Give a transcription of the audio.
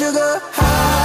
sugar high.